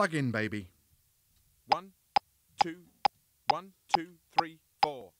Plug in, baby. One, two, one, two, three, four.